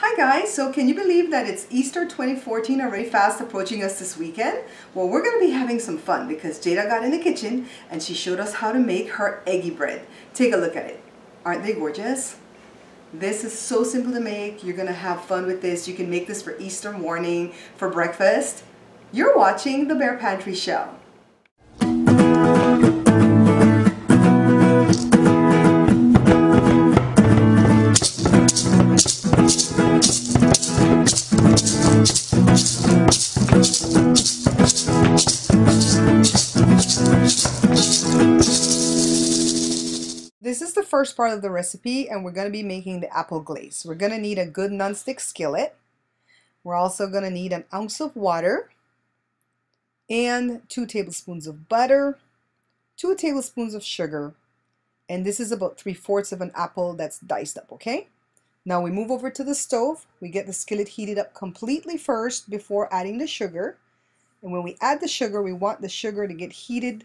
Hi guys, so can you believe that it's Easter 2014 already fast approaching us this weekend? Well, we're going to be having some fun because Jada got in the kitchen and she showed us how to make her eggy bread. Take a look at it. Aren't they gorgeous? This is so simple to make. You're going to have fun with this. You can make this for Easter morning, for breakfast. You're watching The Bare Pantry Show. This is the first part of the recipe and we're going to be making the apple glaze. We're going to need a good nonstick skillet. We're also going to need an ounce of water and two tablespoons of butter, two tablespoons of sugar, and this is about three-fourths of an apple that's diced up, okay? Now we move over to the stove. We get the skillet heated up completely first before adding the sugar. And when we add the sugar, we want the sugar to get heated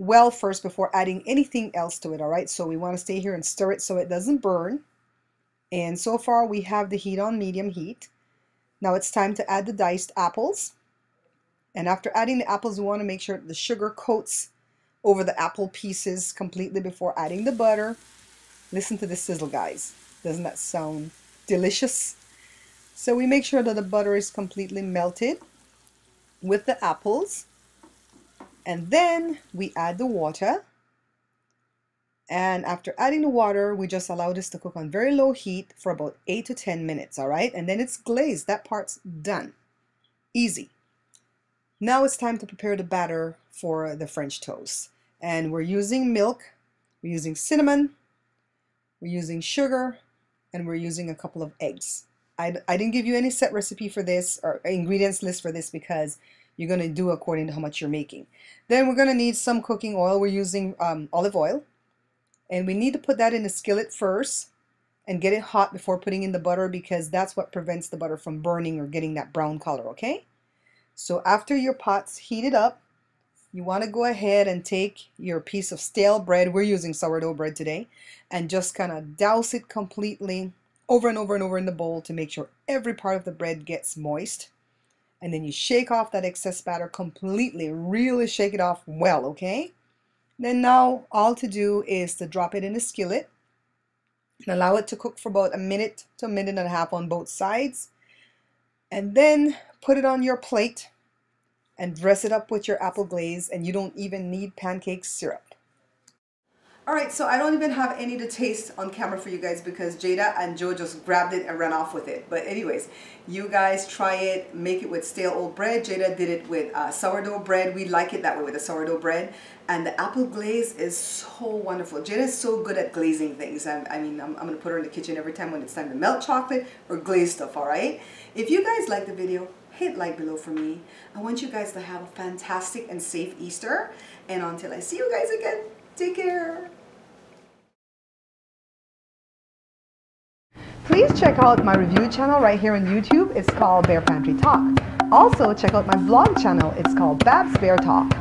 well first before adding anything else to it, all right? So we want to stay here and stir it so it doesn't burn. And so far we have the heat on medium heat. Now it's time to add the diced apples. And after adding the apples, we want to make sure the sugar coats over the apple pieces completely before adding the butter. Listen to the sizzle, guys. Doesn't that sound delicious? So we make sure that the butter is completely melted with the apples. And then we add the water. And after adding the water, we just allow this to cook on very low heat for about 8 to 10 minutes, all right? And then it's glazed. That part's done. Easy. Now it's time to prepare the batter for the French toast. And we're using milk, we're using cinnamon, we're using sugar, and we're using a couple of eggs. I, I didn't give you any set recipe for this or ingredients list for this because you're going to do according to how much you're making. Then we're going to need some cooking oil. We're using um, olive oil. And we need to put that in a skillet first and get it hot before putting in the butter because that's what prevents the butter from burning or getting that brown color, okay? So after your pot's heated up, you want to go ahead and take your piece of stale bread, we're using sourdough bread today, and just kind of douse it completely over and over and over in the bowl to make sure every part of the bread gets moist and then you shake off that excess batter completely really shake it off well okay? Then now all to do is to drop it in a skillet and allow it to cook for about a minute to a minute and a half on both sides. And then put it on your plate and dress it up with your apple glaze and you don't even need pancake syrup Alright, so I don't even have any to taste on camera for you guys because Jada and Joe just grabbed it and ran off with it. But anyways, you guys try it, make it with stale old bread. Jada did it with uh, sourdough bread. We like it that way with the sourdough bread. And the apple glaze is so wonderful. Jada is so good at glazing things. I, I mean, I'm, I'm going to put her in the kitchen every time when it's time to melt chocolate or glaze stuff, alright? If you guys like the video, hit like below for me. I want you guys to have a fantastic and safe Easter. And until I see you guys again, take care. Please check out my review channel right here on YouTube. It's called Bare Pantry Talk. Also, check out my vlog channel. It's called Babs Bear Talk.